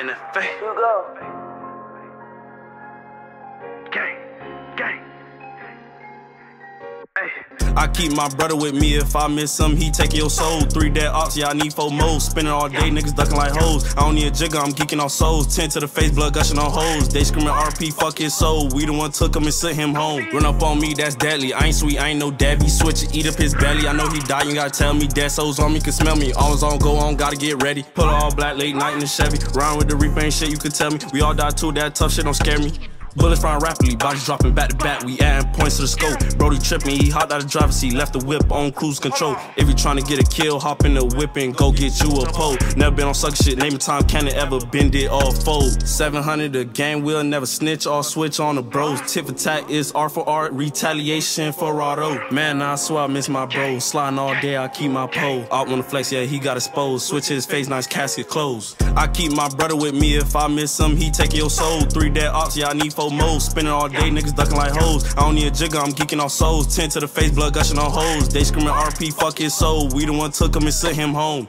In the face. You go. I keep my brother with me. If I miss him, he take your soul. Three dead ops, yeah, I need four modes. Spinning all day, niggas ducking like hoes. I don't need a jigger, I'm geeking off souls. Ten to the face, blood gushing on hoes. They screaming RP, fuck his soul. We the one took him and sent him home. Run up on me, that's deadly. I ain't sweet, I ain't no Debbie. Switch it, eat up his belly. I know he died, you gotta tell me. Dead souls on me, can smell me. Always on go on, gotta get ready. Pull all black late night in the Chevy. Round with the Reaper ain't shit, you could tell me. We all die too, that tough shit don't scare me. Bullets flying rapidly, bodies dropping back to back. We adding points to the scope. Brody tripping, he hopped out the driver's seat, left the whip on cruise control. If you trying to get a kill, hop in the whip and go get you a pole. Never been on sucker shit, name a time, it ever bend it or fold? 700, the gang will never snitch or switch on the bros. Tip tat is art for art, retaliation for Rado. Man, I swear I miss my bro. Sliding all day, I keep my pole. Out on the flex, yeah, he got exposed. Switch his face, nice casket closed. I keep my brother with me, if I miss him, he take your soul. Three dead ops, yeah, I need four modes. Spinning all day, niggas ducking like hoes. I don't need a jigger, I'm geeking off souls. Ten to the face, blood gushing on hoes. They screaming RP, fuck his soul. We the one took him and sent him home.